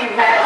Amen.